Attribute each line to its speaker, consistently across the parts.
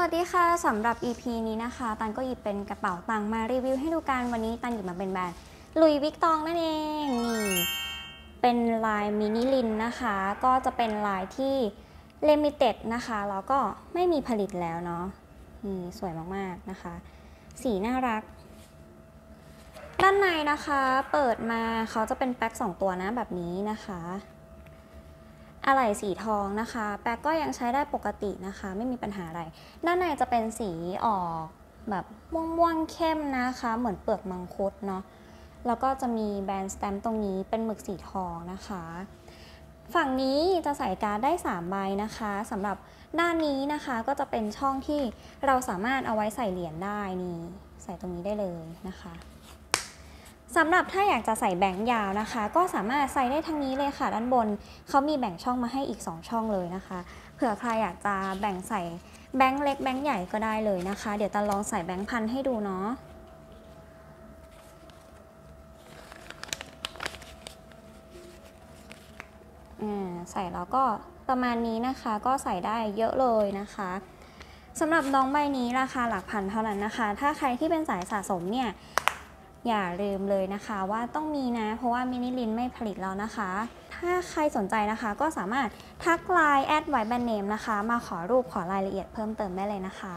Speaker 1: วัสดีค่ะสำหรับ EP นี้นะคะ ตันก็หยิบเป็นกระเป๋าตังค์มารีวิวให้ดูกันวันนี้ตันหยิบมาเป็นแบรนด์ Louis Vuitton นั่นเองนี่เป็นลาย Mini Lin นะคะ ก็จะเป็นลายที่ limited นะคะแล้วก็ไม่มีผลิตแล้วเนาะนี่สวยมากๆนะคะ สีน่ารัก ด้านในนะคะเปิดมาเขาจะเป็นแป๊ก2ตัวนะแบบนี้นะคะ อะไหล่สีทองนะคะ แป๊กก็ยังใช้ได้ปกตินะคะ ไม่มีปัญหาอะไร ด้านในจะเป็นสีออกแบบม่วงๆเข้มนะคะ เหมือนเปลือกมังคุดเนาะ แล้วก็จะมีแบรนด์สแตมป์ตรงนี้เป็นหมึกสีทองนะคะ ฝั่งนี้จะใส่การ์ดได้ 3 ใบนะคะสำหรับด้านนี้นะคะก็จะเป็นช่องที่เราสามารถเอาไว้ใส่เหรียญได้นี่ ใส่ตรงนี้ได้เลยนะคะ สำหรับถ้าอยากจะใส่แบงค์ยาวนะคะ ก็สามารถใส่ได้ทั้งนี้เลยค่ะ ด้านบนเขามีแบ่งช่องมาให้อีก 2 ช่องเลยนะคะ เผื่อใครอยากจะแบ่งใส่แบงค์เล็กแบงค์ใหญ่ก็ได้เลยนะคะ เดี๋ยวตาลองใส่แบงค์พันให้ดูเนาะใส่แล้วก็ประมาณนี้นะคะก็ใส่ได้เยอะเลยนะคะสำหรับน้องใบนี้ราคาหลักพันเท่านั้นนะคะ ถ้าใครที่เป็นสายสะสมเนี่ย อย่าลืมเลยนะคะว่าต้องมีนะ เพราะว่ามินิลินไม่ผลิตแล้วนะคะ ถ้าใครสนใจนะคะก็สามารถทักไลน์แอดไวแบนเนมนะคะ มาขอรูปขอรายละเอียดเพิ่มเติมได้เลยนะคะ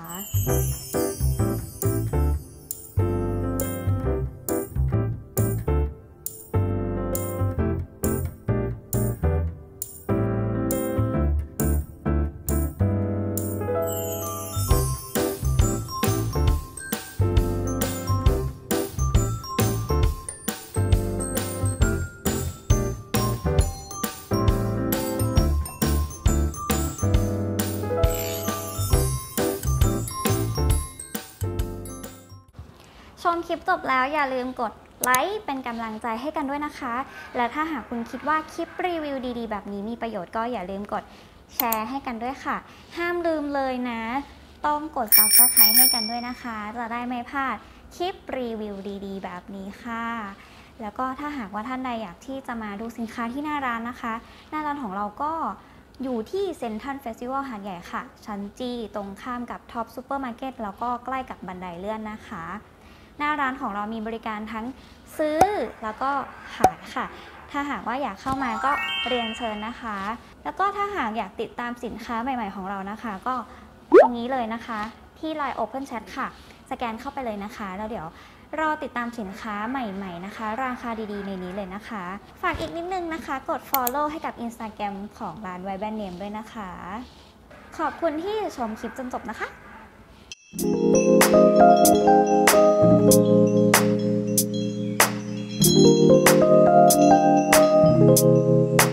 Speaker 1: ชมคลิปจบแล้วอย่าลืมกดไลค์เป็นกำลังใจให้กันด้วยนะคะ และถ้าหากคุณคิดว่าคลิปรีวิวดีๆ แบบนี้มีประโยชน์ก็อย่าลืมกดแชร์ให้กันด้วยค่ะ ห้ามลืมเลยนะ ต้องกด subscribe ให้กันด้วยนะคะ จะได้ไม่พลาดคลิปรีวิวดีๆ แบบนี้ค่ะ แล้วก็ถ้าหากว่าท่านใดอยากที่จะมาดูสินค้าที่หน้าร้านนะคะ หน้าร้านของเราก็อยู่ที่เซ็นทรัลเฟสติวัลหาดใหญ่ค่ะ ชั้น G ตรงข้ามกับ Tops ซูเปอร์มาร์เก็ตแล้วก็ใกล้กับบันไดเลื่อนนะคะ หน้าร้านของเรามีบริการทั้งซื้อแล้วก็ขายค่ะ ถ้าหากว่าอยากเข้ามาก็เรียนเชิญนะคะ แล้วก็ถ้าหากอยากติดตามสินค้าใหม่ ๆ ของเรานะคะ ก็ตรงนี้เลยนะคะ ที่ Line Open Chat ค่ะ สแกนเข้าไปเลยนะคะ แล้วเดี๋ยวรอติดตามสินค้าใหม่ ๆ นะคะ ราคาดีๆ ในนี้เลยนะคะ ฝากอีกนิดนึงนะคะ กด Follow ให้กับ Instagram ของร้านไวแบนเนมด้วยนะคะ ขอบคุณที่ชมคลิปจนจบนะคะ Thank you.